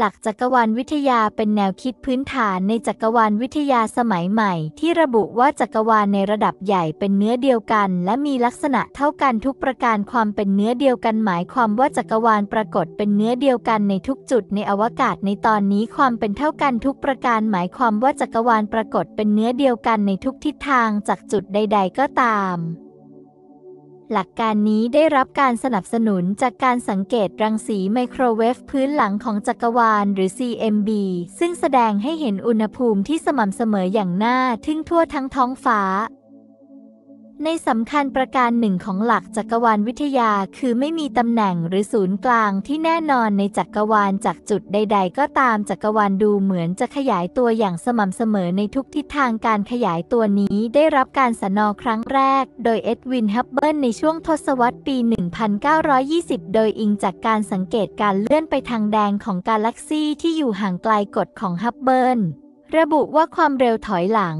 หลักจักรวาลวิทยาเป็นแนวคิดพื้นฐานในจักรวาลวิทยาสมัยใหม่ ที่ระบุว่าจักรวาลในระดับใหญ่เป็นเนื้อเดียวกัน และมีลักษณะเท่ากันทุกประการความเป็นเนื้อเดียวกันหมายความว่าจักรวาลปรากฏเป็นเนื้อเดียวกันในทุกจุดในอวกาศในตอนนี้ความเป็นเท่ากันทุกประการหมายความว่าจักรวาลปรากฏเป็นเนื้อเดียวกันในทุกทิศทางจากจุดใด ๆ ก็ตาม หลักการนี้ได้รับการสนับสนุนจากการสังเกตรังสีไมโครเวฟพื้นหลังของจักรวาลหรือ CMB ซึ่งแสดงให้เห็นอุณหภูมิที่สม่ำเสมออย่างน่าทึ่งทั่วทั้งท้องฟ้า นัยสำคัญประการหนึ่งของหลักจักรวาลวิทยาคือไม่มีตำแหน่งหรือศูนย์กลางที่แน่นอนในจักรวาลจากจุดใด ๆ ก็ตามจักรวาลดูเหมือนจะขยายตัวอย่างสม่ำเสมอในทุกทิศทางการขยายตัวนี้ได้รับการเสนอครั้งแรก โดยเอ็ดวินฮับเบิลในช่วงทศวรรษปี 1920 โดยอิงจากการสังเกตการเลื่อนไปทางแดงของกาแล็กซีที่อยู่ห่างไกลกฎของฮับเบิลระบุว่าความเร็วถอยหลัง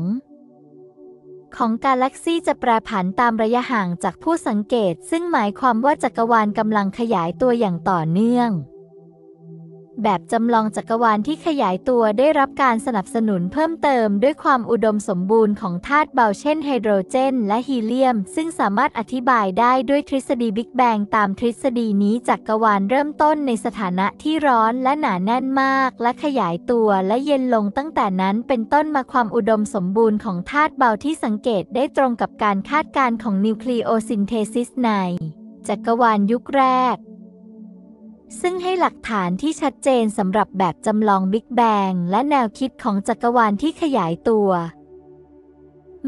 ของกาแล็กซีจะแปรผันตามระยะห่างจากผู้สังเกต ซึ่งหมายความว่าจักรวาลกำลังขยายตัวอย่างต่อเนื่อง แบบจำลองจักรวาลที่ขยายตัวได้รับการสนับสนุนเพิ่มเติมด้วยความอุดมสมบูรณ์ของธาตุเบาเช่นไฮโดรเจน และฮีเลียม ซึ่งสามารถอธิบายได้ด้วยทฤษฎีบิ๊กแบงตามทฤษฎีนี้จักรวาลเริ่มต้นในสถานะที่ร้อนและหนาแน่นมาก และขยายตัวและเย็นลงตั้งแต่นั้นเป็นต้นมาความอุดมสมบูรณ์ของธาตุเบาที่สังเกตได้ตรงกับการคาดการณ์ของ nucleosynthesis ในจักรวาลยุคแรก ซึ่งให้หลักฐานที่ชัดเจนสำหรับแบบจำลองบิ๊กแบงและแนวคิดของจักรวาลที่ขยายตัว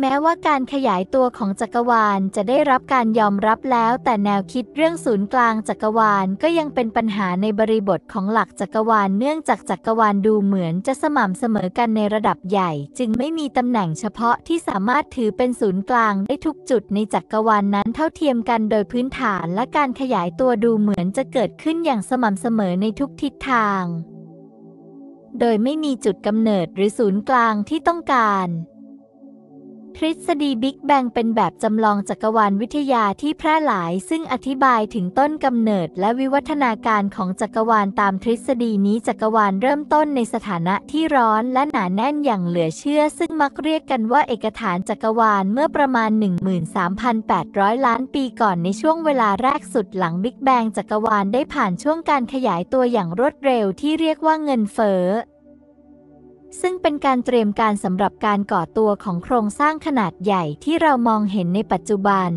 แม้ว่าการขยายตัวของจักรวาลจะได้รับการยอมรับแล้ว แต่แนวคิดเรื่องศูนย์กลางจักรวาลก็ยังเป็นปัญหาในบริบทของหลักจักรวาลเนื่องจากจักรวาลดูเหมือนจะสม่ำเสมอกันในระดับใหญ่ จึงไม่มีตำแหน่งเฉพาะที่สามารถถือเป็นศูนย์กลางได้ทุกจุดในจักรวาลนนั้นเท่าเทียมกันโดยพื้นฐานและการขยายตัวดูเหมือนจะเกิดขึ้นอย่างสม่ำเสมอในทุกทิศทาง โดยไม่มีจุดกำเนิดหรือศูนย์กลางที่ต้องการ ทฤษฎีบิ๊กแบงเป็นแบบจำลองจักรวาลวิทยาที่แพร่หลาย ซึ่งอธิบายถึงต้นกำเนิดและวิวัฒนาการของจักรวาลตามทฤษฎีนี้จักรวาลเริ่มต้นในสถานะที่ร้อนและหนาแน่นอย่างเหลือเชื่อ ซึ่งมักเรียกกันว่าเอกฐานจักรวาลเมื่อประมาณ 13,800 ล้านปีก่อนในช่วงเวลาแรกสุดหลังบิ๊กแบงจักรวาลได้ผ่านช่วงการขยายตัวอย่างรวดเร็วที่เรียกว่าเงินเฟ้อ ซึ่งเป็นการเตรียมการสำหรับการก่อตัวของโครงสร้างขนาดใหญ่ที่เรามองเห็นในปัจจุบัน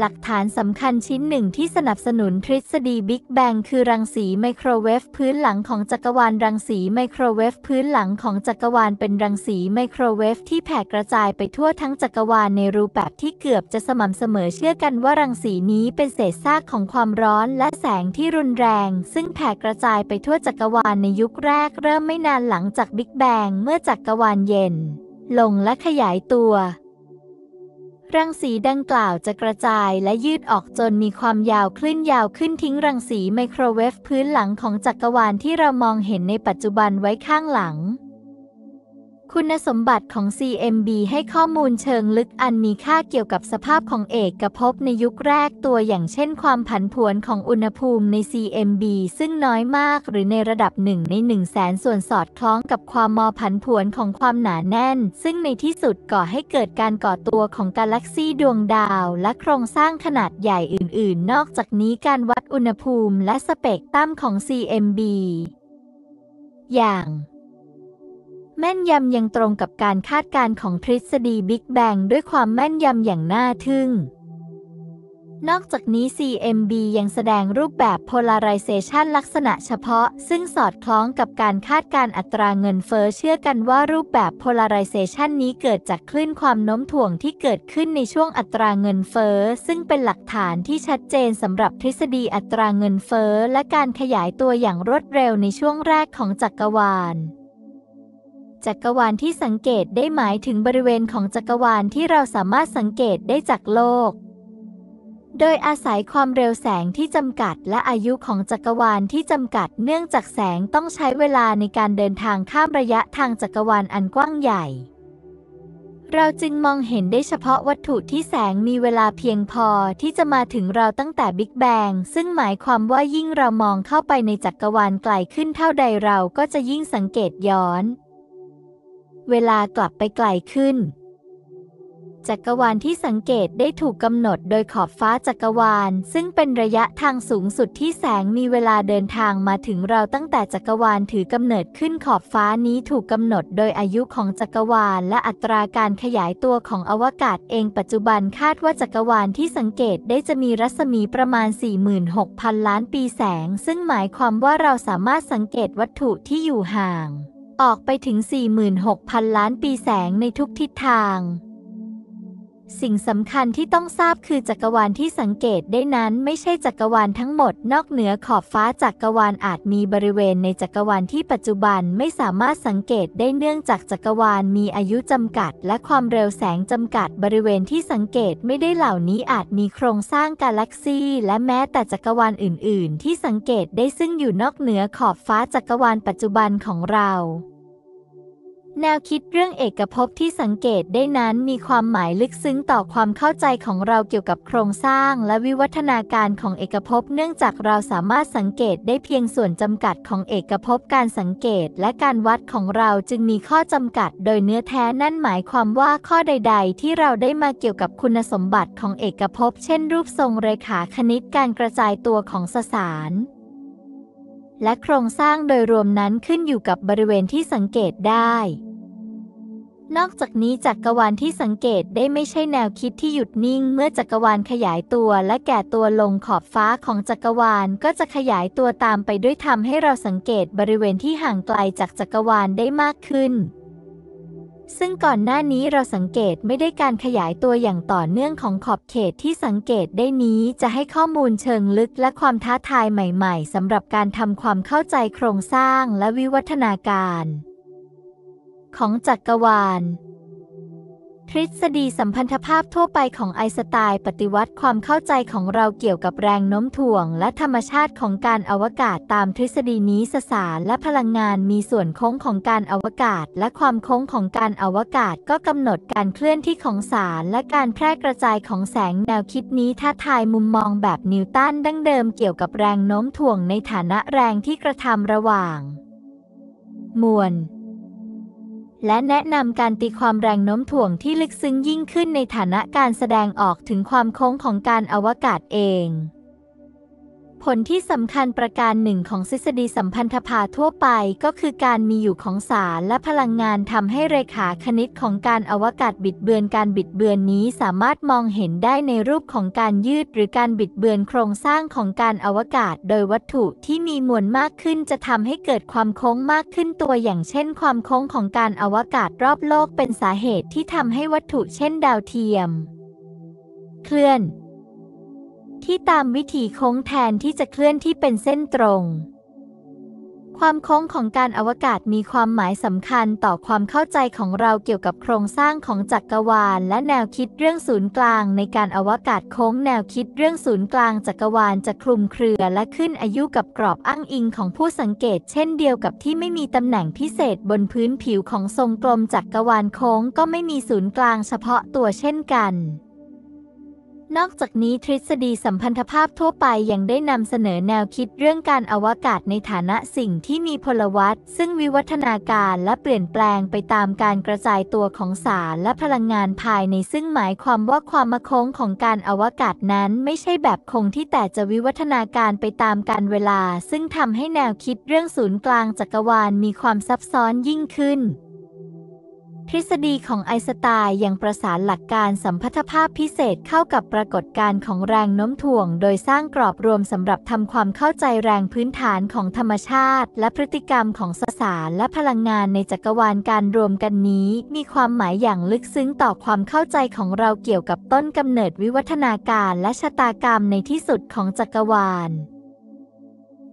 หลักฐานสำคัญชิ้นหนึ่งที่สนับสนุนทฤษฎีบิ๊กแบงคือรังสีไมโครเวฟพื้นหลังของจักรวาลรังสีไมโครเวฟพื้นหลังของจักรวาลเป็นรังสีไมโครเวฟที่แผ่กระจายไปทั่วทั้งจักรวาลในรูปแบบที่เกือบจะสม่ำเสมอเชื่อกันว่ารังสีนี้เป็นเศษซากของความร้อนและแสงที่รุนแรง ซึ่งแผ่กระจายไปทั่วจักรวาลในยุคแรกเริ่มไม่นานหลังจากบิ๊กแบงเมื่อจักรวาลเย็น ลงและขยายตัว รังสีดังกล่าวจะกระจายและยืดออกจนมีความยาวคลื่นยาวขึ้นทิ้งรังสีไมโครเวฟพื้นหลังของจักรวาลที่เรามองเห็นในปัจจุบันไว้ข้างหลัง คุณสมบัติของ CMB ให้ข้อมูลเชิงลึกอันมีค่าเกี่ยวกับสภาพของเอกภพในยุคแรกตัวอย่างเช่นความผันผวนของอุณหภูมิใน CMB ซึ่งน้อยมากหรือในระดับหนึ่งใน1 0 0 0 0แสนส่วนสอดคล้องกับความมอผันผวนของความหนาแน่น ซึ่งในที่สุดก่อให้เกิดการก่อตัวของกาแล็กซีดวงดาว และโครงสร้างขนาดใหญ่อื่น ๆ นอกจากนี้การวัดอุณหภูมิและสเปกตรัมของ CMB อย่าง แม่นยำยังตรงกับการคาดการณ์ของทฤษฎีบิ๊กแบงด้วยความแม่นยำอย่างน่าทึ่ง นอกจากนี้ CMB ยังแสดงรูปแบบ polarization ลักษณะเฉพาะ ซึ่งสอดคล้องกับการคาดการอัตราเงินเฟอ้อเชื่อกันว่ารูปแบบ polarization นี้เกิดจากคลื่นความโน้มถ่วงที่เกิดขึ้นในช่วงอัตราเงินเฟอ้อซึ่งเป็นหลักฐานที่ชัดเจนสำหรับทฤษฎีอัตราเงินเฟอ้อและการขยายตัวอย่างรวดเร็วในช่วงแรกของจักรวาล จักรวาลที่สังเกตได้หมายถึงบริเวณของจักรวาลที่เราสามารถสังเกตได้จากโลก โดยอาศัยความเร็วแสงที่จำกัดและอายุของจักรวาลที่จำกัด เนื่องจากแสงต้องใช้เวลาในการเดินทางข้ามระยะทางจักรวาลอันกว้างใหญ่ เราจึงมองเห็นได้เฉพาะวัตถุที่แสงมีเวลาเพียงพอที่จะมาถึงเราตั้งแต่บิ๊กแบงซึ่งหมายความว่ายิ่งเรามองเข้าไปในจักรวาลไกลขึ้นเท่าใดเราก็จะยิ่งสังเกตย้อน เวลากลับไปไกลขึ้น จักรวาลที่สังเกตได้ถูกกำหนดโดยขอบฟ้าจักรวาล ซึ่งเป็นระยะทางสูงสุดที่แสงมีเวลาเดินทางมาถึงเราตั้งแต่จักรวาลถือกำเนิดขึ้นขอบฟ้านี้ถูกกำหนดโดยอายุของจักรวาล และอัตราการขยายตัวของอวกาศเองปัจจุบันคาดว่าจักรวาลที่สังเกตได้จะมีรัศมีประมาณ 46,000 ล้านปีแสง ซึ่งหมายความว่าเราสามารถสังเกตวัตถุที่อยู่ห่าง ออกไปถึง 46,000 ล้านปีแสงในทุกทิศทาง สิ่งสำคัญที่ต้องทราบคือจักรวาลที่สังเกตได้นั้นไม่ใช่จักรวาลทั้งหมด นอกเหนือขอบฟ้าจักรวาลอาจมีบริเวณในจักรวาลที่ปัจจุบันไม่สามารถสังเกตได้เนื่องจากจักรวาลมีอายุจำกัด และความเร็วแสงจำกัดบริเวณที่สังเกตไม่ได้เหล่านี้อาจมีโครงสร้างกาแล็กซีและแม้แต่จักรวาลอื่น ๆ ที่สังเกตได้ซึ่งอยู่นอกเหนือขอบฟ้าจักรวาลปัจจุบันของเรา แนวคิดเรื่องเอกภพที่สังเกตได้นั้นมีความหมายลึกซึ้งต่อความเข้าใจของเราเกี่ยวกับโครงสร้างและวิวัฒนาการของเอกภพเนื่องจากเราสามารถสังเกตได้เพียงส่วนจำกัดของเอกภพการสังเกตและการวัดของเราจึงมีข้อจำกัดโดยเนื้อแท้นั่นหมายความว่าข้อใด ๆ ที่เราได้มาเกี่ยวกับคุณสมบัติของเอกภพเช่น รูปทรงเรขาคณิตการกระจายตัวของสสารและโครงสร้างโดยรวมนั้นขึ้นอยู่กับบริเวณที่สังเกตได้ นอกจากนี้จักรวาลที่สังเกตได้ไม่ใช่แนวคิดที่หยุดนิ่ง เมื่อจักรวาลขยายตัวและแก่ตัวลงขอบฟ้าของจักรวาลก็จะขยายตัวตามไปด้วยทำให้เราสังเกตบริเวณที่ห่างไกลจากจักรวาลได้มากขึ้น ซึ่งก่อนหน้านี้เราสังเกตไม่ได้การขยายตัวอย่างต่อเนื่องของขอบเขตที่สังเกตได้นี้จะให้ข้อมูลเชิงลึกและความท้าทายใหม่ ๆสำหรับการทำความเข้าใจโครงสร้างและวิวัฒนาการ ของจักรวาล ทฤษฎีสัมพันธภาพทั่วไปของไอสไตน์ปฏิวัติความเข้าใจของเราเกี่ยวกับแรงโน้มถ่วง และธรรมชาติของการอวกาศตามทฤษฎีนี้สสารและพลังงานมีส่วนโค้งของการอวกาศ และความโค้งของการอวกาศก็กำหนดการเคลื่อนที่ของสารและการแพร่กระจายของแสงแนวคิดนี้ท้าทายมุมมองแบบนิวตันดั้งเดิมเกี่ยวกับแรงโน้มถ่วงในฐานะแรงที่กระทำระหว่าง มวล และแนะนำการตีความแรงโน้มถ่วงที่ลึกซึ้งยิ่งขึ้นในฐานะการแสดงออกถึงความโค้งของการอวกาศเอง ผลที่สำคัญประการหนึ่งของทฤษฎีสัมพันธภาทั่วไปก็คือการมีอยู่ของสารและพลังงานทำให้เรขาคณิตของการอวกาศบิดเบือนการบิดเบือนนี้สามารถมองเห็นได้ในรูปของการยืดหรือการบิดเบือนโครงสร้างของการอวกาศ โดยวัตถุที่มีมวลมากขึ้นจะทำให้เกิดความโค้งมากขึ้นตัวอย่างเช่น ความโค้งของการอวกาศรอบโลกเป็นสาเหตุที่ทำให้วัตถุเช่นดาวเทียม เคลื่อน ที่ตามวิถีโค้งแทนที่จะเคลื่อนที่เป็นเส้นตรง ความโค้งของการอวกาศมีความหมายสำคัญต่อความเข้าใจของเราเกี่ยวกับโครงสร้างของจักรวาล และแนวคิดเรื่องศูนย์กลาง ในการอวกาศโค้งแนวคิดเรื่องศูนย์กลางจักรวาลจะคลุมเครือและขึ้นอายุกับกรอบอ้างอิงของผู้สังเกต เช่นเดียวกับที่ไม่มีตำแหน่งพิเศษบนพื้นผิวของทรงกลมจักรวาลโค้งก็ไม่มีศูนย์กลางเฉพาะตัวเช่นกัน นอกจากนี้ทฤษฎีสัมพันธภาพทั่วไปยังได้นำเสนอแนวคิดเรื่องการอวกาศในฐานะสิ่งที่มีพลวัตซึ่งวิวัฒนาการและเปลี่ยนแปลงไปตามการกระจายตัวของสารและพลังงานภายในซึ่งหมายความว่าความมโค้งของการอวกาศนั้นไม่ใช่แบบคงที่แต่จะวิวัฒนาการไปตามการเวลา ซึ่งทำให้แนวคิดเรื่องศูนย์กลางจักรวาลมีความซับซ้อนยิ่งขึ้น ทฤษฎีของไอน์สไตน์ยังประสานหลักการสัมพัทธภาพพิเศษเข้ากับปรากฏการณ์ของแรงโน้มถ่วง โดยสร้างกรอบรวมสำหรับทำความเข้าใจแรงพื้นฐานของธรรมชาติ และพฤติกรรมของสสารและพลังงานในจักรวาลการรวมกันนี้ มีความหมายอย่างลึกซึ้งต่อความเข้าใจของเราเกี่ยวกับต้นกำเนิดวิวัฒนาการและชะตากรรมในที่สุดของจักรวาล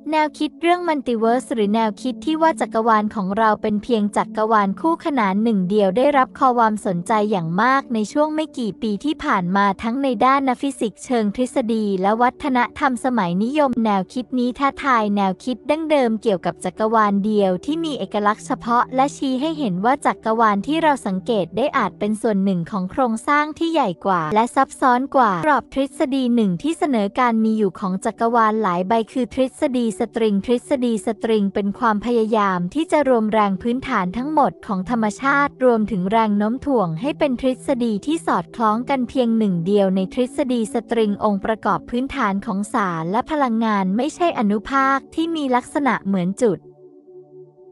แนวคิดเรื่องมัลติเวิร์สหรือแนวคิดที่ว่าจักรวาลของเราเป็นเพียงจักรวาลคู่ขนานหนึ่งเดียวได้รับความสนใจอย่างมากในช่วงไม่กี่ปีที่ผ่านมาทั้งในด้านฟิสิกส์เชิงทฤษฎีและวัฒนธรรมสมัยนิยม แนวคิดนี้ท้าทายแนวคิดดั้งเดิมเกี่ยวกับจักรวาลเดียวที่มีเอกลักษณ์เฉพาะ และชี้ให้เห็นว่าจักรวาลที่เราสังเกตได้อาจเป็นส่วนหนึ่งของโครงสร้างที่ใหญ่กว่า และซับซ้อนกว่ากรอบทฤษฎีหนึ่งที่เสนอการมีอยู่ของจักรวาลหลายใบคือทฤษฎีสตริง ทฤษฎีสตริงเป็นความพยายามที่จะรวมแรงพื้นฐานทั้งหมดของธรรมชาติรวมถึงแรงโน้มถ่วงให้เป็นทฤษฎีที่สอดคล้องกันเพียงหนึ่งเดียวในทฤษฎีสตริงองค์ประกอบพื้นฐานของสารและพลังงานไม่ใช่อนุภาคที่มีลักษณะเหมือนจุด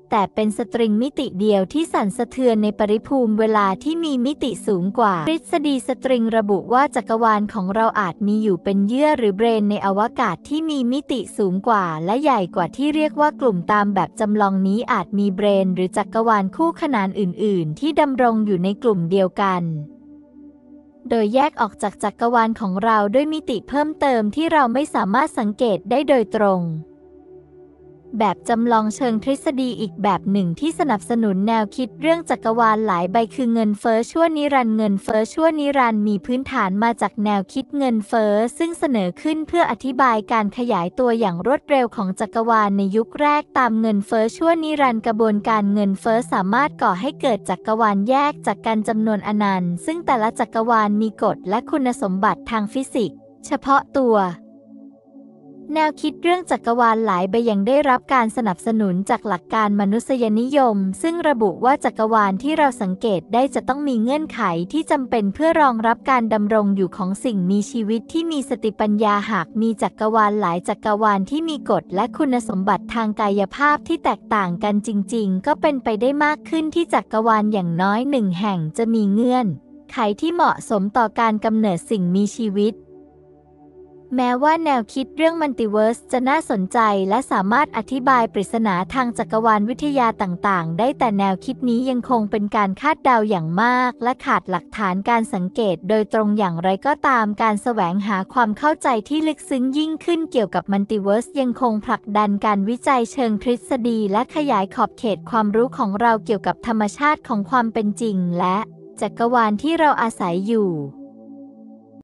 แต่เป็นสตริงมิติเดียวที่สั่นสะเทือนในปริภูมิเวลาที่มีมิติสูงกว่าทฤษฎีสตริงระบุว่าจักรวาลของเราอาจมีอยู่เป็นเยื่อหรือเบรนในอวกาศที่มีมิติสูงกว่า และใหญ่กว่าที่เรียกว่ากลุ่มตามแบบจำลองนี้อาจมีเบรนหรือจักรวาลคู่ขนานอื่น ๆ ที่ดำรงอยู่ในกลุ่มเดียวกันโดยแยกออกจากจักรวาลของเราด้วยมิติเพิ่มเติมที่เราไม่สามารถสังเกตได้โดยตรง แบบจำลองเชิงทฤษฎีอีกแบบหนึ่งที่สนับสนุนแนวคิดเรื่องจักรวาลหลายใบคือเงินเฟ้อชั่วนิรันดร์เงินเฟ้อชั่วนิรันดร์มีพื้นฐานมาจากแนวคิดเงินเฟ้อซึ่งเสนอขึ้นเพื่ออธิบายการขยายตัวอย่างรวดเร็วของจักรวาลในยุคแรกตามเงินเฟ้อชั่วนิรันดร์กระบวนการเงินเฟ้อสามารถก่อให้เกิดจักรวาลแยกจากกันจำนวนอนันต์ซึ่งแต่ละจักรวาลมีกฎและคุณสมบัติทางฟิสิกส์ เฉพาะตัว แนวคิดเรื่องจักรวาลหลายใบยังได้รับการสนับสนุนจากหลักการมนุษยนิยม ซึ่งระบุว่าจักรวาลที่เราสังเกตได้จะต้องมีเงื่อนไขที่จำเป็นเพื่อรองรับการดำรงอยู่ของสิ่งมีชีวิตที่มีสติปัญญาหากมีจักรวาลหลายจักรวาลที่มีกฎและคุณสมบัติทางกายภาพที่แตกต่างกันจริง ๆ ก็เป็นไปได้มากขึ้นที่จักรวาลอย่างน้อยหนึ่งแห่งจะมีเงื่อน ไขที่เหมาะสมต่อการกำเนิดสิ่งมีชีวิต แม้ว่าแนวคิดเรื่องมัลติเวิร์สจะน่าสนใจและสามารถอธิบายปริศนาทางจักรวาลวิทยาต่าง ๆ ได้แต่แนวคิดนี้ยังคงเป็นการคาดเดาอย่างมาก และขาดหลักฐานการสังเกตโดยตรงอย่างไรก็ตามการแสวงหาความเข้าใจที่ลึกซึ้งยิ่งขึ้นเกี่ยวกับมัลติเวิร์สยังคงผลักดันการวิจัยเชิงทฤษฎี และขยายขอบเขตความรู้ของเราเกี่ยวกับธรรมชาติของความเป็นจริง และจักรวาลที่เราอาศัยอยู่